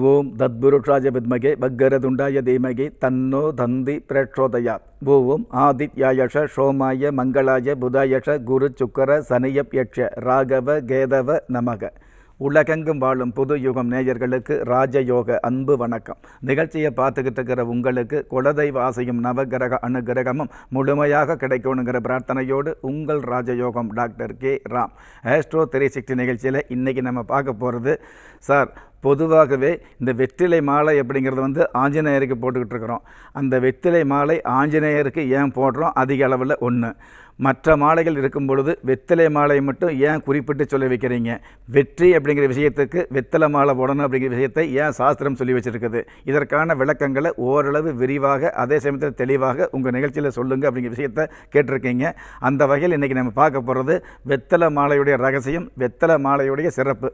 ஓம் தத்புருஷாய வித்மகே பக்கரதுண்டாய தீமகி தன்னோ தந்தி பிரேட்சோதயாத் ஓம் ஆதித்யாயஷ சோமாய மங்களாய புதாயஷ குரு சுக்கர சனியப் யட்ச ராகவ கேதவ நமக. உலகெங்கும் வாழும் புது யுகம் நேயர்களுக்கு ராஜயோக அன்பு வணக்கம். நிகழ்ச்சியை பார்த்துக்கிட்டு இருக்கிற உங்களுக்கு குலதெய்வ ஆசையும் நவகிரக அனுகிரகமும் முழுமையாக கிடைக்கணுங்கிற பிரார்த்தனையோடு உங்கள் ராஜயோகம் doctor K Ram. Astro three sixty நிகழ்ச்சியில் இன்றைக்கி நம்ம பார்க்க போகிறது சார் பொதுவாகவே இந்த வெற்றிலை மாலை அப்படிங்கிறது வந்து ஆஞ்சநேயருக்கு போட்டுக்கிட்டு இருக்கிறோம். அந்த வெற்றிலை மாலை ஆஞ்சநேயருக்கு ஏன் போடுறோம்? அதிக அளவில் ஒன்று மற்ற மாலைகள் இருக்கும் பொழுது வெத்தலை மாலை மட்டும் ஏன் குறிப்பிட்டு சொல்லி வைக்கிறீங்க? வெற்றி அப்படிங்கிற விஷயத்துக்கு வெத்தலை மாலை போடணும் அப்படிங்கிற விஷயத்தை ஏன் சாஸ்திரம் சொல்லி வச்சிருக்குது? இதற்கான விளக்கங்களை ஓரளவு விரிவாக அதே சமயத்தில் தெளிவாக உங்கள் நிகழ்ச்சியில் சொல்லுங்கள் அப்படிங்கிற விஷயத்தை கேட்டிருக்கீங்க. அந்த வகையில் இன்றைக்கி நம்ம பார்க்க போகிறது வெத்தலை மாலையுடைய ரகசியம் வெத்தலை மாலையுடைய சிறப்பு.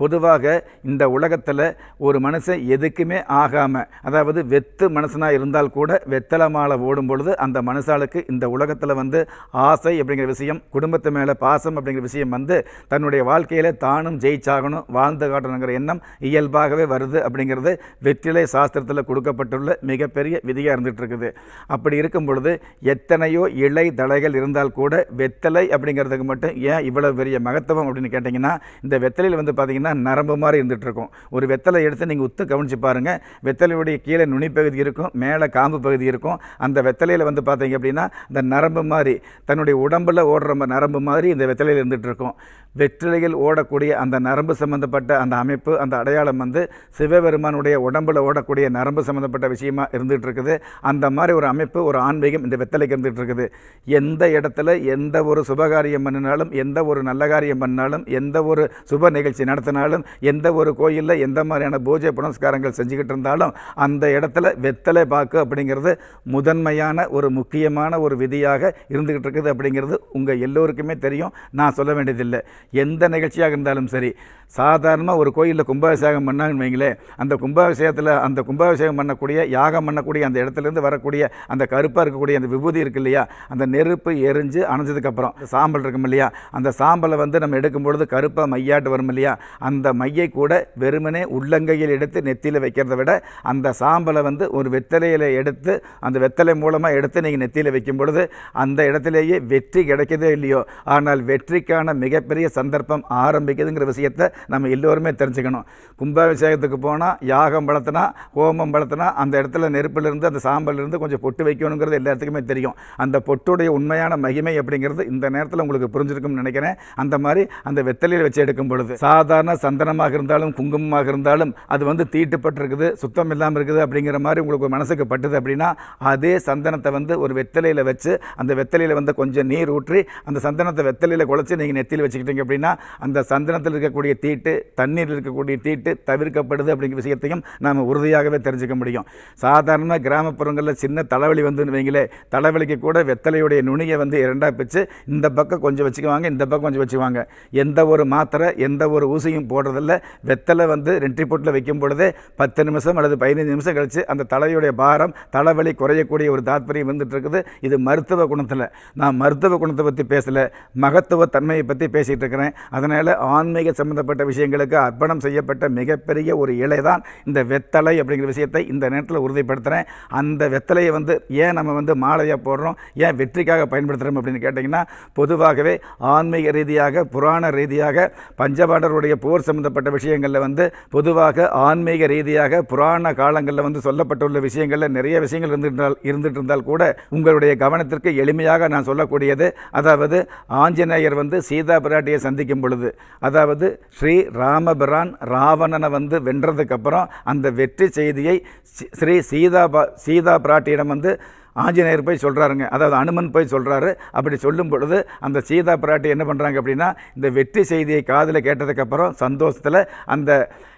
பொதுவாக இந்த உலகத்தில் ஒரு மனுஷன் எதுக்குமே ஆகாமல் அதாவது வெத்து மனுஷனாக இருந்தால் கூட வெத்தலை மாலை ஓடும் பொழுது அந்த மனுஷாளுக்கு இந்த உலகத்தில் வந்து ஆசை அப்படிங்கிற விஷயம் குடும்பத்து மேலே பாசம் அப்படிங்கிற விஷயம் வந்து தன்னுடைய வாழ்க்கையில் தானும் ஜெயிச்சாகணும் வாழ்ந்து காட்டணுங்கிற எண்ணம் இயல்பாகவே வருது அப்படிங்கிறது வெற்றிலை சாஸ்திரத்தில் கொடுக்கப்பட்டுள்ள மிகப்பெரிய விதியாக இருந்துகிட்டு இருக்குது. அப்படி இருக்கும் பொழுது எத்தனையோ இலை தழைகள் இருந்தால் கூட வெத்தலை அப்படிங்கிறதுக்கு மட்டும் ஏன் இவ்வளோ பெரிய மகத்துவம் அப்படின்னு கேட்டிங்கன்னா இந்த வெத்தலையில் வந்து பார்த்திங்கன்னா நரம்பு மாதிரி இருந்துகிட்ருக்கும். ஒரு வெத்தலை எடுத்து நீங்கள் உத்து கவனித்து பாருங்கள் வெத்தலையுடைய கீழே நுனிப்பகுதி இருக்கும் மேலே காம்பு பகுதி இருக்கும். அந்த வெத்தலையில் வந்து பார்த்தீங்க அப்படின்னா இந்த நரம்பு மாதிரி தன்னுடைய உடம்பில் ஓடுற நரம்பு மாதிரி இந்த வெத்தலையில் இருந்துகிட்ருக்கும். வெற்றிலையில் ஓடக்கூடிய அந்த நரம்பு சம்பந்தப்பட்ட அந்த அமைப்பு அந்த அடையாளம் வந்து சிவபெருமானுடைய உடம்பில் ஓடக்கூடிய நரம்பு சம்பந்தப்பட்ட விஷயமா இருந்துகிட்டு இருக்குது அந்த மாதிரி ஒரு அமைப்பு ஒரு ஆன்மீகம் இந்த வெத்தலைக்கு இருந்துகிட்டு இருக்குது எந்த இடத்துல எந்த ஒரு சுபகாரியம் பண்ணினாலும் எந்த ஒரு நல்ல காரியம் பண்ணாலும் எந்த ஒரு சுப நிகழ்ச்சி நடத்தினாலும் எந்த ஒரு கோயிலில் எந்த மாதிரியான பூஜை புனஸ்காரங்கள் செஞ்சுக்கிட்டு இருந்தாலும் அந்த இடத்துல வெத்தலை பாக்கு அப்படிங்கிறது முதன்மையான ஒரு முக்கியமான ஒரு விதியாக இருந்துக்கிட்டு இருக்குது அப்படிங்கிறது உங்கள் எல்லோருக்குமே தெரியும். நான் சொல்ல வேண்டியதில்லை. எந்த நிகழ்ச்சியாக இருந்தாலும் சரி சாதாரணமாக ஒரு கோயிலில் கும்பாபிஷேகம் பண்ணாங்கன்னு வைங்களேன் அந்த கும்பாபிஷேகத்தில் அந்த கும்பாபிஷேகம் பண்ணக்கூடிய யாகம் பண்ணக்கூடிய அந்த இடத்துலேருந்து வரக்கூடிய அந்த கருப்பாக இருக்கக்கூடிய அந்த விபூதி இருக்கு இல்லையா அந்த நெருப்பு எரிஞ்சு அணைஞ்சதுக்கப்புறம் சாம்பல் இருக்கும் இல்லையா அந்த சாம்பலை வந்து நம்ம எடுக்கும் பொழுது கருப்பாக மையாட்டு வரும் இல்லையா அந்த மையை கூட வெறுமனே உள்ளங்கையில் எடுத்து நெத்தியில் வைக்கிறத விட அந்த சாம்பலை வந்து ஒரு வெத்தலையில் எடுத்து அந்த வெத்தலை மூலமாக எடுத்து நீங்கள் நெத்தியில் வைக்கும் பொழுது அந்த இடத்திலேயே வெற்றி கிடைக்குதோ இல்லையோ? ஆனால் வெற்றிக்கான மிகப்பெரிய சந்தர்ப்பம் ஆரம்பிக்குதுங்கிற விஷயத்தை நம்ம எல்லோருமே தெரிஞ்சுக்கணும். கும்பாபிஷேகத்துக்கு போனால் யாகம் வளர்த்தினா ஹோமம் வளர்த்தினா அந்த இடத்துல நெருப்பிலிருந்து அந்த சாம்பலிருந்து கொஞ்சம் பொட்டு வைக்கணுங்கிறது எல்லாத்துக்குமே தெரியும். அந்த பொட்டுடைய உண்மையான மகிமை அப்படிங்கிறது இந்த நேரத்தில் உங்களுக்கு புரிஞ்சிருக்கும்னு நினைக்கிறேன். அந்த மாதிரி அந்த வெத்தலையில் வச்சு எடுக்கும் பொழுது சாதாரண சந்தனமாக இருந்தாலும் குங்குமமாக இருந்தாலும் அது வந்து தீட்டுப்பட்டிருக்குது சுத்தம் இல்லாமல் இருக்குது அப்படிங்கிற மாதிரி உங்களுக்கு மனசுக்கு பட்டுது அப்படின்னா அதே சந்தனத்தை வந்து ஒரு வெத்தலையில் வச்சு அந்த வெத்தலையில் வந்து கொஞ்சம் நீர் ஊற்றி அந்த சந்தனத்தை வெத்தலையில் குழச்சி நீங்கள் நெத்தியில் வச்சுக்கிட்டீங்க அப்படின்னா அந்த சந்தனத்தில் இருக்கக்கூடிய தீட்டு தண்ணீரில் இருக்கக்கூடிய தீட்டு தவிர்க்கப்படுது அப்படிங்கிற விஷயத்தையும் நாம் உறுதியாகவே தெரிஞ்சுக்க முடியும். சாதாரண கிராமப்புறங்களில் சின்ன தலைவலி வந்துன்னு வைங்களே தலைவலிக்கு கூட வெத்தலையுடைய நுனியை வந்து இரண்டாக பிச்சு இந்த பக்கம் கொஞ்சம் வச்சுக்குவாங்க இந்த பக்கம் கொஞ்சம் வச்சுக்குவாங்க. எந்த ஒரு மாத்திரை எந்த ஒரு ஊசியும் போடுறதில்ல. வெத்தலை வந்து ரெட்டி போட்டில் வைக்கும் பொழுதே பத்து நிமிஷம் அல்லது பதினைந்து நிமிஷம் கழித்து அந்த தலையுடைய பாரம் தலைவலி குறையக்கூடிய ஒரு தாத்பரியம் வந்துட்டு இருக்குது இது மருத்துவ குணத்தில். நான் மருத்துவ குணத்தை பற்றி பேசலை. மகத்துவ தன்மையை பற்றி பேசிகிட்டு இருக்கிறேன் அதனால் ஆன்மீக சம்பந்தப்பட்ட விஷயங்களுக்கு அர்ப்பணம் செய்யப்பட்ட மிகப்பெரிய ஒரு இலை தான் இந்த வெத்தலை அப்படிங்கிற விஷயத்தை இந்த நேரத்தில் உறுதிப்படுத்துகிறேன் அந்த வெத்தலையை வந்து ஏன் நம்ம வந்து மாலையாக போடுறோம்? ஏன் வெற்றிக்காக பயன்படுத்துகிறோம் அப்படின்னு கேட்டிங்கன்னா பொதுவாகவே ஆன்மீக ரீதியாக புராண ரீதியாக பஞ்சபாண்டருடைய போர் சம்பந்தப்பட்ட விஷயங்களில் வந்து பொதுவாக ஆன்மீக ரீதியாக புராண காலங்களில் வந்து சொல்லப்பட்டுள்ள விஷயங்களில் நிறைய விஷயங்கள் இருந்துட்டால் இருந்துட்டு இருந்தால் கூட உங்களுடைய கவனத்திற்கு எளிமையாக நான் சொல்லக்கூடியது. அதாவது ஆஞ்சநேயர் வந்து சீதா பிராட்டியை சந்திக்கும் பொழுது அதாவது ஸ்ரீ ராமபிரான் ராவணனை வந்து வென்றதுக்கப்புறம் அந்த வெற்றி செய்தியை ஸ்ரீ சீதா பா- சீதா பிராட்டியிடம் வந்து ஆஞ்சநேயர் போய் சொல்கிறாருங்க அதாவது அனுமன் போய் சொல்கிறாரு அப்படி சொல்லும் பொழுது அந்த சீதா பிராட்டி என்ன பண்ணுறாங்க அப்படின்னா இந்த வெற்றி செய்தியை காதில் கேட்டதுக்கப்புறம் சந்தோஷத்தில் அந்த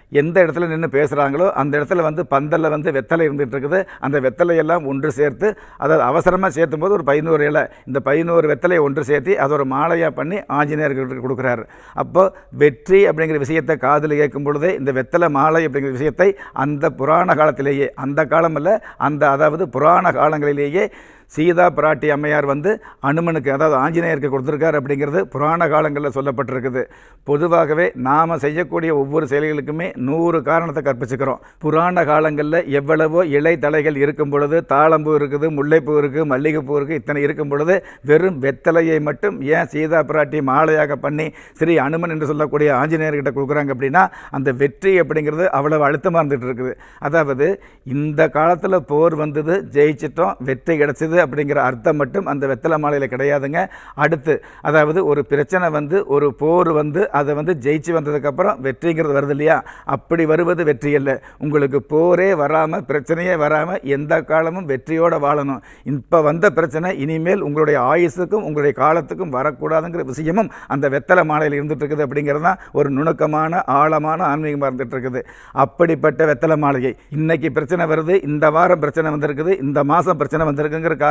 எந்த இடத்துல நின்று பேசுகிறாங்களோ அந்த இடத்துல வந்து பந்தலில் வந்து வெத்தலை இருந்துகிட்டு இருக்குது அந்த வெத்தலையெல்லாம் ஒன்று சேர்த்து அதாவது அவசரமாக சேர்த்தும் போது ஒரு பதினோரு இலை. இந்த பதினோரு வெத்தலையை ஒன்று சேர்த்து அதை ஒரு மாலையாக பண்ணி ஆஞ்சநேயர்கிட்ட கொடுக்குறாரு. அப்போது வெற்றி அப்படிங்கிற விஷயத்தை காதில் கேட்கும் பொழுதே இந்த வெத்தலை மாலை அப்படிங்கிற விஷயத்தை அந்த புராண காலத்திலேயே அந்த காலம் அந்த அதாவது புராண காலங்களிலேயே சீதா பிராட்டி அம்மையார் வந்து அனுமனுக்கு அதாவது ஆஞ்சநேயருக்கு கொடுத்துருக்கார் அப்படிங்கிறது புராண காலங்களில் சொல்லப்பட்டிருக்குது. பொதுவாகவே நாம் செய்யக்கூடிய ஒவ்வொரு செயல்களுக்குமே நூறு காரணத்தை கற்பிச்சுக்கிறோம். புராண காலங்களில் எவ்வளவோ இலை தலைகள் இருக்கும் பொழுது தாளம்பூ இருக்குது முல்லைப்பூ இருக்குது மல்லிகைப்பூ இருக்குது இத்தனை இருக்கும் பொழுது வெறும் வெத்தலையை மட்டும் ஏன் சீதா பிராட்டி மாலையாக பண்ணி ஸ்ரீ அனுமன் என்று சொல்லக்கூடிய ஆஞ்சநேயர்கிட்ட கொடுக்குறாங்க அப்படின்னா அந்த வெற்றி அப்படிங்கிறது அவ்வளவு அழுத்தமாக இருந்துகிட்டு இருக்குது. அதாவது இந்த காலத்தில் போர் வந்தது ஜெயிச்சிட்டோம் வெற்றி கிடச்சிது அப்படிங்கிற அர்த்தம் மட்டும் அந்த வெத்தலை மாலையில் கிடையாதுங்க. அடுத்து அதாவது ஒரு பிரச்சனை வந்து ஒரு போர் வந்து அதை வந்து ஜெயிச்சு வந்ததுக்கப்புறம் வெற்றிங்கிறது வருது இல்லையா? அப்படி வருவது வெற்றி இல்லை உங்களுக்கு போரே வராமல் பிரச்சனையே வராமல் எந்த காலமும் வெற்றியோடு வாழணும். இப்போ வந்த பிரச்சனை இனிமேல் உங்களுடைய ஆயுசுக்கும் உங்களுடைய காலத்துக்கும் வரக்கூடாதுங்கிற விஷயமும் அந்த வெத்தலை மாலையில் இருந்துட்டு இருக்குது அப்படிங்கிறது தான் ஒரு நுணுக்கமான ஆழமான ஆன்மீகமாக இருந்துட்டு இருக்குது அப்படிப்பட்ட வெத்தலை மாலையை இன்னைக்கு பிரச்சனை வருது இந்த வாரம் பிரச்சனை வந்திருக்குது இந்த மாதம் பிரச்சனை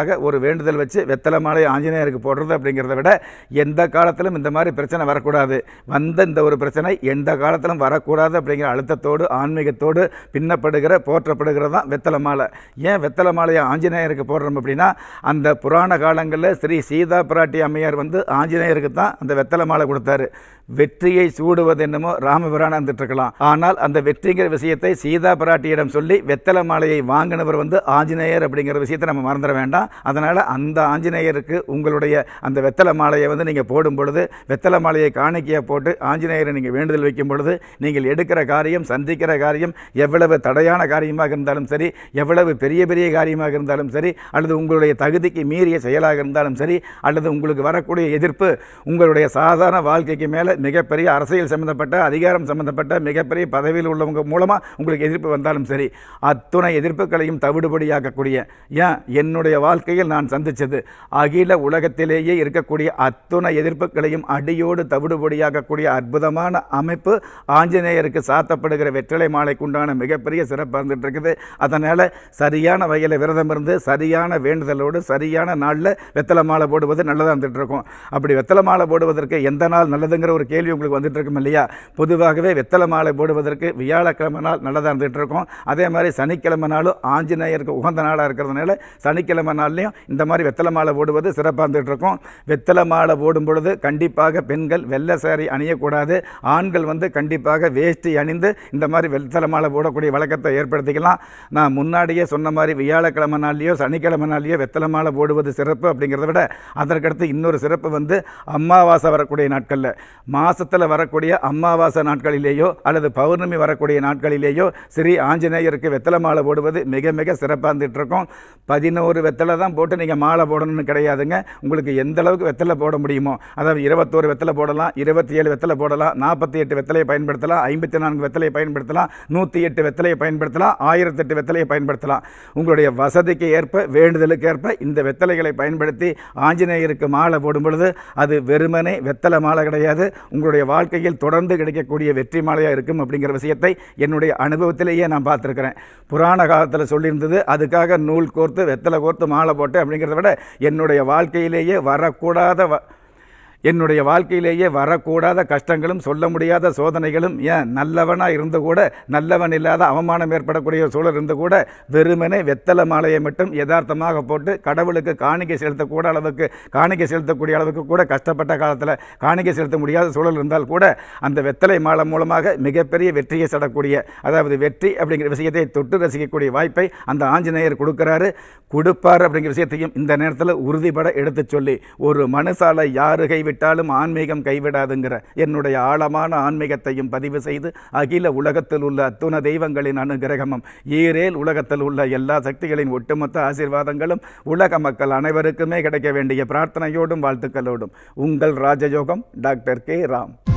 வந்திருக்குங்கிறதுக்காக ஒரு வேண்டுதல் வச்சு வெத்தலை மாலை ஆஞ்சநேயருக்கு போடுறது அப்படிங்கிறத விட எந்த காலத்திலும் இந்த மாதிரி பிரச்சனை வரக்கூடாது. வந்த இந்த ஒரு பிரச்சனை எந்த காலத்திலும் வரக்கூடாது அப்படிங்கிற அழுத்தத்தோடு ஆன்மீகத்தோடு பின்னப்படுகிற போற்றப்படுகிறது தான் வெத்தலை மாலை. ஏன் வெத்தலை மாலையை ஆஞ்சநேயருக்கு போடுறோம் அப்படின்னா அந்த புராண காலங்களில் ஸ்ரீ சீதா பிராட்டி அம்மையார் வந்து ஆஞ்சநேயருக்கு தான் அந்த வெத்தலை மாலை கொடுத்தாரு. வெற்றியை சூடுவது என்னமோ ராமபுராணம் வந்துட்டுருக்கலாம் ஆனால் அந்த வெற்றிங்கிற விஷயத்தை சீதா பிராட்டியிடம் சொல்லி வெத்தலை மாலையை வாங்கினவர் வந்து ஆஞ்சநேயர் அப்படிங்கிற விஷயத்தை நம்ம மறந்துட வேண்டாம். அதனால் அந்த ஆஞ்சநேயருக்கு உங்களுடைய அந்த வெத்தலை மாலையை வந்து நீங்கள் போடும் பொழுது வெத்தலை மாலையை காணிக்கையாக போட்டு ஆஞ்சநேயரை நீங்கள் வேண்டுதல் வைக்கும் பொழுது நீங்கள் எடுக்கிற காரியம் சந்திக்கிற காரியம் எவ்வளவு தடையான காரியமாக இருந்தாலும் சரி எவ்வளவு பெரிய பெரிய காரியமாக இருந்தாலும் சரி அல்லது உங்களுடைய தகுதிக்கு மீறிய செயலாக இருந்தாலும் சரி அல்லது உங்களுக்கு வரக்கூடிய எதிர்ப்பு உங்களுடைய சாதாரண வாழ்க்கைக்கு மேலே மிகப்பெரிய அரசியல் சம்பந்தப்பட்ட அதிகாரம் சம்பந்தப்பட்ட மிகப்பெரிய பதவியில் உள்ளவங்க மூலமாக உங்களுக்கு எதிர்ப்பு வந்தாலும் சரி அத்துணை எதிர்ப்புகளையும் தவிடுபடியாக்கக்கூடிய ஏன்? என்னுடைய வாழ்க்கையில் நான் சந்தித்தது அகில உலகத்திலேயே இருக்கக்கூடிய அத்துணை எதிர்ப்புகளையும் அடியோடு தவிடுபடியாகக்கூடிய அற்புதமான அமைப்பு ஆஞ்சநேயருக்கு சாத்தப்படுகிற வெற்றிலை மாலைக்குண்டான மிகப்பெரிய சிறப்பு இருந்துட்டு இருக்குது அதனால் சரியான வகையில் விரதம் இருந்து சரியான வேண்டுதலோடு சரியான நாளில் வெத்தலை மாலை போடுவது நல்லதாக இருந்துட்டு இருக்கும் அப்படி வெத்தலை மாலை போடுவதற்கு எந்த நாள் நல்லதுங்கிற ஒரு கேள்வி உங்களுக்கு வந்துட்டு இருக்கும் இல்லையா? பொதுவாகவே வெத்தலை மாலை போடுவதற்கு வியாழக்கிழமை நாள் நல்லதாக இருந்துகிட்டு இருக்கும் அதே மாதிரி சனிக்கிழமை நாளும் ஆஞ்சநேயருக்கு உகந்த நாளாக இருக்கிறதுனால சனிக்கிழமை நாள்லையும் இந்த மாதிரி வெத்தலை மாலை ஓடுவது சிறப்பாக இருந்துகிட்டு இருக்கும் வெத்தலை மாலை ஓடும் பொழுது கண்டிப்பாக பெண்கள் வெள்ளை சாரி அணியக்கூடாது. ஆண்கள் வந்து கண்டிப்பாக வேஷ்டி அணிந்து இந்த மாதிரி வெத்தலை மாலை ஓடக்கூடிய வழக்கத்தை ஏற்படுத்திக்கலாம். நான் முன்னாடியே சொன்ன மாதிரி வியாழக்கிழமை நாள்லையோ சனிக்கிழமை நாள்லையோ வெத்தலை மாலை ஓடுவது சிறப்பு அப்படிங்கிறத விட அதற்கடுத்து இன்னொரு சிறப்பு வந்து அமாவாசை வரக்கூடிய நாட்களில். மாசத்துல வரக்கூடிய அமாவாசை நாட்களிலேயோ அல்லது பௌர்ணமி வரக்கூடிய நாட்களிலேயோ ஸ்ரீ ஆஞ்சநேயருக்கு வெத்தலை மாலை ஓடுவது மிக மிக சிறப்பாக இருந்துட்டு இருக்கும் பதினோரு வெத்தலை தான் போட்டு நீங்கள் மாலை போடணும்னு கிடையாதுங்க. உங்களுக்கு எந்த அளவுக்கு வெத்தலை போட முடியுமோ அதாவது இருபத்தோரு வெத்தலை போடலாம் இருபத்தி ஏழு வெத்தலை போடலாம் நாற்பத்தி எட்டு வெத்தலையை பயன்படுத்தலாம் ஐம்பத்தி நான்கு வெத்தலையை பயன்படுத்தலாம் நூற்றி எட்டு வெத்தலையை பயன்படுத்தலாம் ஆயிரத்தெட்டு வெத்தலையை பயன்படுத்தலாம். உங்களுடைய வசதிக்கு ஏற்ப வேண்டுதலுக்கு ஏற்ப இந்த வெத்தலைகளை பயன்படுத்தி ஆஞ்சநேயருக்கு மாலை போடும் பொழுது அது வெறுமனே வெத்தலை மாலை கிடையாது. உங்களுடைய வாழ்க்கையில் தொடர்ந்து கிடைக்கக்கூடிய வெற்றி மாலையாக இருக்கும் அப்படிங்கிற விஷயத்தை என்னுடைய அனுபவத்திலேயே நான் பார்த்துருக்கிறேன். புராண காலத்தில் சொல்லியிருந்தது அதுக்காக நூல் கோர்த்து வெத்தலை கோர்த்து மாலை போட்டேன் அப்படிங்கிறத விட என்னுடைய வாழ்க்கையிலேயே வரக்கூடாத வ என்னுடைய வாழ்க்கையிலேயே வரக்கூடாத கஷ்டங்களும் சொல்ல முடியாத சோதனைகளும் ஏன் நல்லவனாக இருந்து கூட நல்லவன் இல்லாத அவமானம் ஏற்படக்கூடிய சூழல் இருந்து கூட வெறுமனே வெத்தலை மாலையை மட்டும் யதார்த்தமாக போட்டு கடவுளுக்கு காணிக்கை செலுத்தக்கூட அளவுக்கு காணிக்கை செலுத்தக்கூடிய அளவுக்கு கூட கஷ்டப்பட்ட காலத்தில் காணிக்கை செலுத்த முடியாத சூழல் இருந்தால் கூட அந்த வெத்தலை மாலை மூலமாக மிகப்பெரிய வெற்றியை சடக்கூடிய அதாவது வெற்றி அப்படிங்கிற விஷயத்தை தொட்டு ரசிக்கக்கூடிய வாய்ப்பை அந்த ஆஞ்சநேயர் கொடுக்குறாரு. கொடுப்பார் அப்படிங்கிற விஷயத்தையும் இந்த நேரத்தில் உறுதிபட எடுத்து சொல்லி ஒரு மனுசாலை யாரு கைவிட்டாலும் ஆன்மீகம் கைவிடாதுங்கிற என்னுடைய ஆழமான ஆன்மீகத்தையும் பதிவு செய்து அகில உலகத்தில் உள்ள அத்துண தெய்வங்களின் அனுகிரகமும் ஈரேல் உலகத்தில் உள்ள எல்லா சக்திகளின் ஒட்டுமொத்த ஆசீர்வாதங்களும் உலக மக்கள் அனைவருக்குமே கிடைக்க வேண்டிய பிரார்த்தனையோடும் வாழ்த்துக்களோடும். உங்கள் ராஜயோகம் டாக்டர் கே. ராம்.